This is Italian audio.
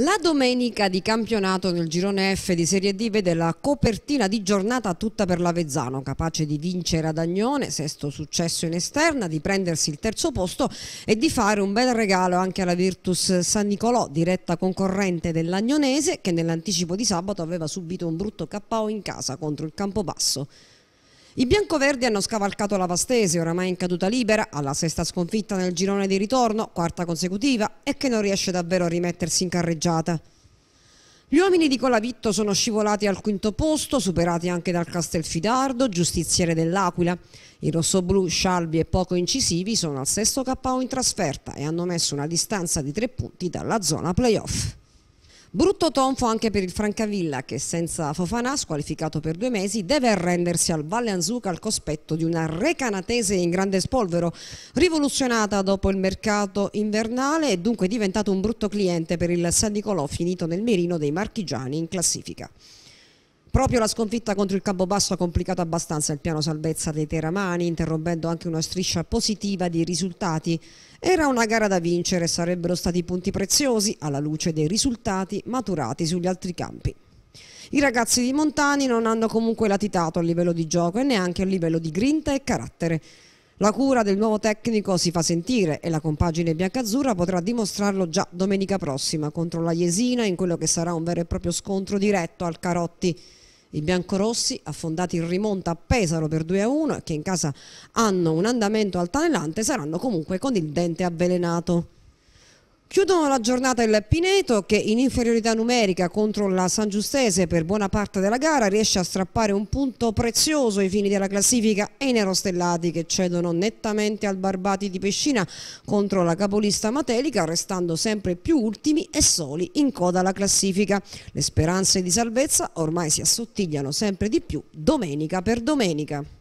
La domenica di campionato nel girone F di Serie D vede la copertina di giornata tutta per l'Avezzano, capace di vincere ad Agnone, sesto successo in esterna, di prendersi il terzo posto e di fare un bel regalo anche alla Virtus San Nicolò, diretta concorrente dell'Agnonese, che nell'anticipo di sabato aveva subito un brutto KO in casa contro il Campobasso. I biancoverdi hanno scavalcato la Vastese, oramai in caduta libera, alla sesta sconfitta nel girone di ritorno, quarta consecutiva, e che non riesce davvero a rimettersi in carreggiata. Gli uomini di Colavitto sono scivolati al quinto posto, superati anche dal Castelfidardo, giustiziere dell'Aquila. I rossoblù, scialbi e poco incisivi sono al sesto KO in trasferta e hanno messo una distanza di tre punti dalla zona playoff. Brutto tonfo anche per il Francavilla che senza Fofana, squalificato per due mesi, deve arrendersi al Valle Anzuca al cospetto di una recanatese in grande spolvero, rivoluzionata dopo il mercato invernale e dunque diventato un brutto cliente per il San Nicolò finito nel mirino dei marchigiani in classifica. Proprio la sconfitta contro il Campobasso ha complicato abbastanza il piano salvezza dei teramani, interrompendo anche una striscia positiva di risultati. Era una gara da vincere sarebbero stati punti preziosi alla luce dei risultati maturati sugli altri campi. I ragazzi di Montani non hanno comunque latitato a livello di gioco e neanche a livello di grinta e carattere. La cura del nuovo tecnico si fa sentire e la compagine biancazzurra potrà dimostrarlo già domenica prossima contro la Jesina in quello che sarà un vero e proprio scontro diretto al Carotti. I biancorossi, affondati in rimonta a Pesaro per 2-1 e che in casa hanno un andamento altalenante, saranno comunque con il dente avvelenato. Chiudono la giornata il Pineto che in inferiorità numerica contro la San Giustese per buona parte della gara riesce a strappare un punto prezioso ai fini della classifica e i nerostellati che cedono nettamente al Barbati di Pescina contro la capolista Matelica restando sempre più ultimi e soli in coda alla classifica. Le speranze di salvezza ormai si assottigliano sempre di più domenica per domenica.